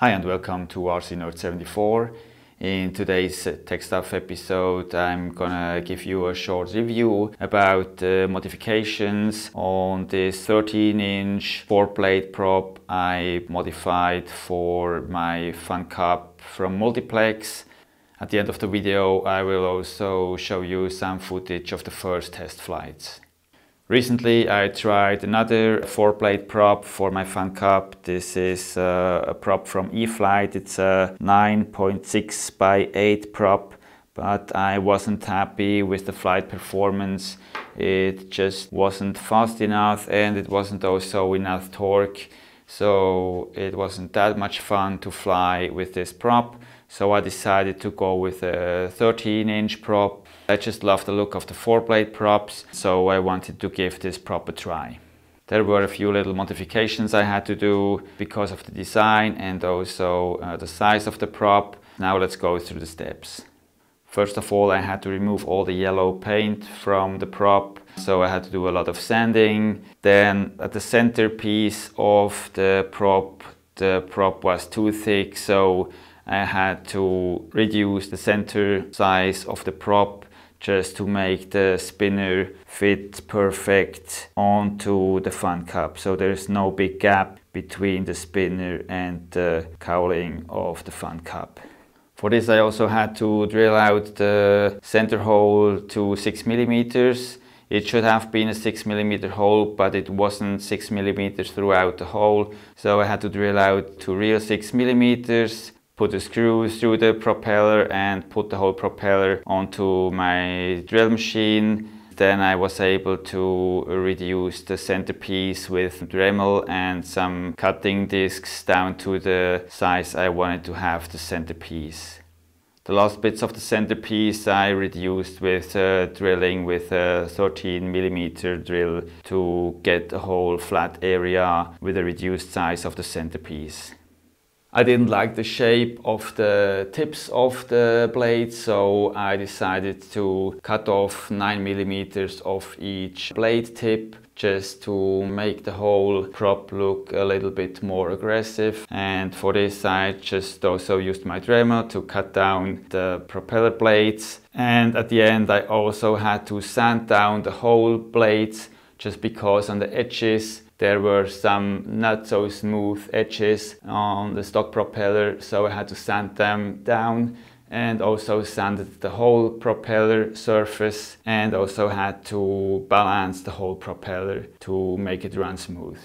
Hi and welcome to RC Nerd 74. In today's Tech Stuff episode, I'm gonna give you a short review about the modifications on this 13 inch 4 blade prop I modified for my FunCub from Multiplex. At the end of the video, I will also show you some footage of the first test flights. Recently I tried another four blade prop for my FunCub. This is uh, a prop from E-flite. It's a 9.6 by 8 prop, but I wasn't happy with the flight performance. It just wasn't fast enough and it wasn't also enough torque. So it wasn't that much fun to fly with this prop. So I decided to go with a 13 inch prop I just love the look of the four blade props, so I wanted to give this prop a try. There were a few little modifications I had to do because of the design and also uh, the size of the prop. Now let's go through the steps. First of all, I had to remove all the yellow paint from the prop, so I had to do a lot of sanding. Then at the centerpiece of the prop, the prop was too thick, so I had to reduce the center size of the prop just to make the spinner fit perfect onto the FunCub. So there's no big gap between the spinner and the cowling of the FunCub. For this I also had to drill out the center hole to 6 millimeters. It should have been a 6 millimeter hole, but it wasn't 6 millimeters throughout the hole. So I had to drill out to real 6 millimeters put the screws through the propeller and put the whole propeller onto my drill machine. Then I was able to reduce the centerpiece with Dremel and some cutting discs down to the size I wanted to have the centerpiece. The last bits of the centerpiece I reduced with uh, drilling with a 13 millimeter drill to get a whole flat area with a reduced size of the centerpiece. I didn't like the shape of the tips of the blades, so I decided to cut off 9 millimeters of each blade tip just to make the whole prop look a little bit more aggressive. And for this I just also used my Dremel to cut down the propeller blades. And at the end I also had to sand down the whole blades just because on the edges there were some not so smooth edges on the stock propeller, so I had to sand them down and also sanded the whole propeller surface and also had to balance the whole propeller to make it run smooth.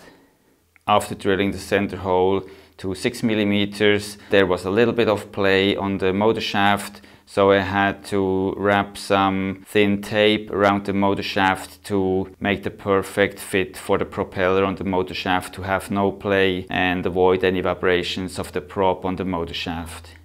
After drilling the center hole to 6 millimeters, there was a little bit of play on the motor shaft so I had to wrap some thin tape around the motor shaft to make the perfect fit for the propeller on the motor shaft to have no play and avoid any vibrations of the prop on the motor shaft.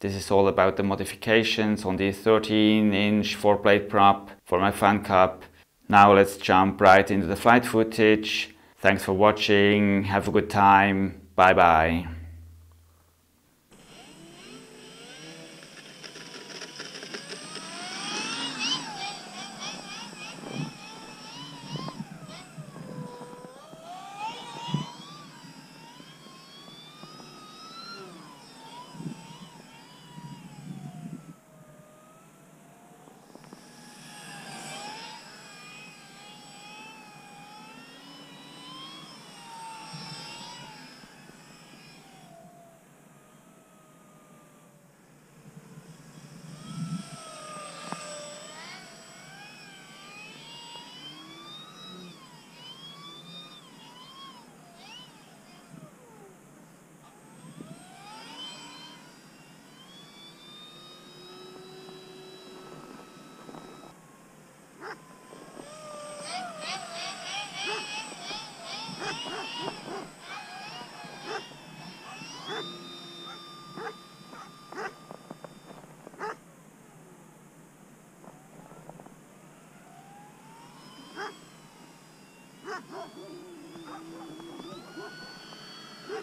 This is all about the modifications on the 13 inch 4 blade prop for my FunCub. Now let's jump right into the flight footage. Thanks for watching, have a good time, bye bye. Huh?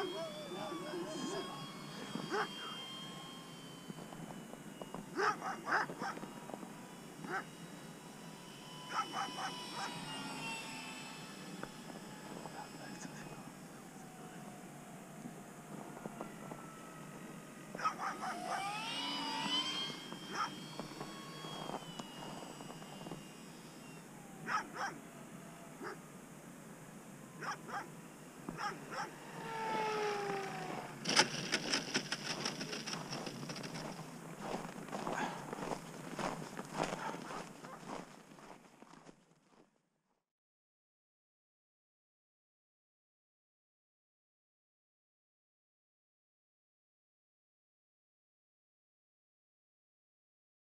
Run, run!